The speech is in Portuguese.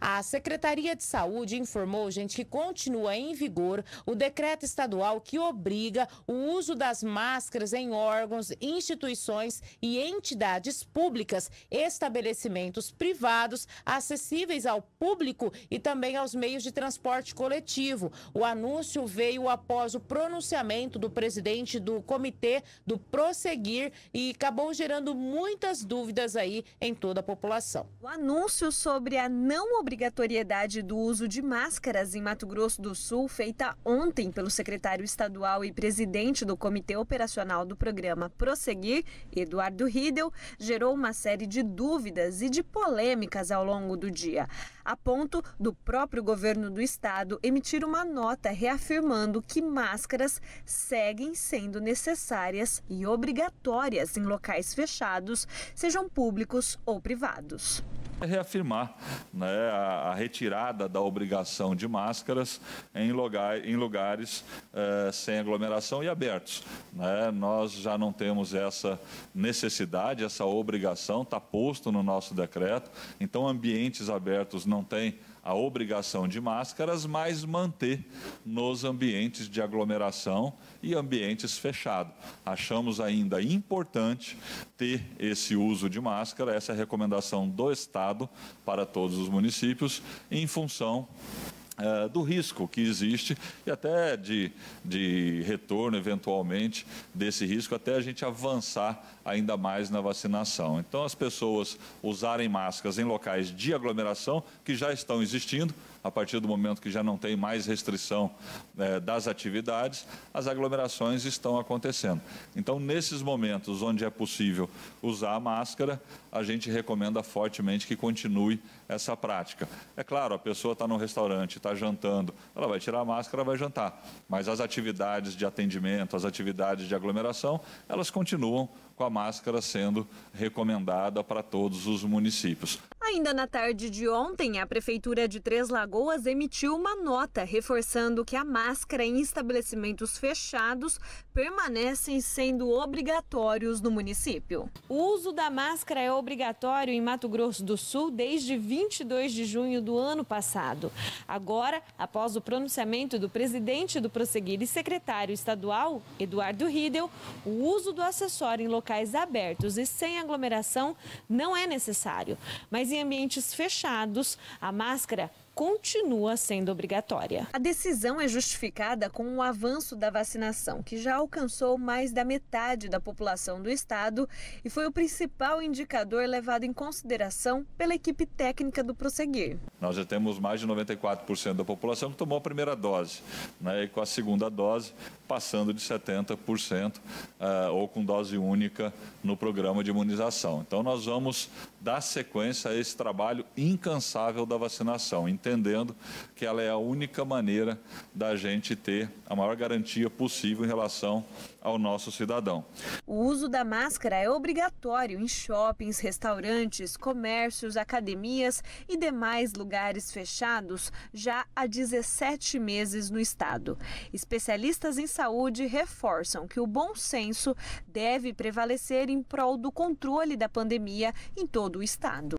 A Secretaria de Saúde informou, gente, que continua em vigor o decreto estadual que obriga o uso das máscaras em órgãos, instituições e entidades públicas, estabelecimentos privados acessíveis ao público e também aos meios de transporte coletivo. O anúncio veio após o pronunciamento do presidente do comitê do Prosseguir e acabou gerando muitas dúvidas aí em toda a população. O anúncio sobre a não obrigatoriedade do uso de máscaras em Mato Grosso do Sul, feita ontem pelo secretário estadual e presidente do Comitê Operacional do programa Prosseguir, Eduardo Riedel, gerou uma série de dúvidas e de polêmicas ao longo do dia, a ponto do próprio governo do estado emitir uma nota reafirmando que máscaras seguem sendo necessárias e obrigatórias em locais fechados, sejam públicos ou privados. É reafirmar né, a, a, retirada da obrigação de máscaras em, lugar, em lugares eh, sem aglomeração e abertos. Né? Nós já não temos essa necessidade, essa obrigação, está posto no nosso decreto. Então, ambientes abertos não têm a obrigação de máscaras, mas manter nos ambientes de aglomeração e ambientes fechados. Achamos ainda importante ter esse uso de máscara, essa é a recomendação do Estado para todos os municípios, em função Uh, do risco que existe e até de, de retorno, eventualmente, desse risco, até a gente avançar ainda mais na vacinação. Então, as pessoas usarem máscaras em locais de aglomeração que já estão existindo, a partir do momento que já não tem mais restrição é, das atividades, as aglomerações estão acontecendo. Então, nesses momentos onde é possível usar a máscara, a gente recomenda fortemente que continue essa prática. É claro, a pessoa está no restaurante, está jantando, ela vai tirar a máscara, vai jantar. Mas as atividades de atendimento, as atividades de aglomeração, elas continuam com a máscara sendo recomendada para todos os municípios. Ainda na tarde de ontem, a Prefeitura de Três Lagoas emitiu uma nota reforçando que a máscara em estabelecimentos fechados permanecem sendo obrigatórios no município. O uso da máscara é obrigatório em Mato Grosso do Sul desde 22 de junho do ano passado. Agora, após o pronunciamento do presidente do Prosseguir e secretário estadual, Eduardo Riedel, o uso do acessório em locais abertos e sem aglomeração não é necessário. Mas em em ambientes fechados, a máscara continua sendo obrigatória. A decisão é justificada com o avanço da vacinação, que já alcançou mais da metade da população do estado e foi o principal indicador levado em consideração pela equipe técnica do Prosseguir. Nós já temos mais de 94% da população que tomou a primeira dose, né, e com a segunda dose passando de 70% uh, eh, ou com dose única no programa de imunização. Então nós vamos dar sequência a esse trabalho incansável da vacinação, entendendo que ela é a única maneira da gente ter a maior garantia possível em relação ao nosso cidadão. O uso da máscara é obrigatório em shoppings, restaurantes, comércios, academias e demais lugares fechados já há 17 meses no estado. Especialistas em saúde reforçam que o bom senso deve prevalecer em prol do controle da pandemia em todo o estado.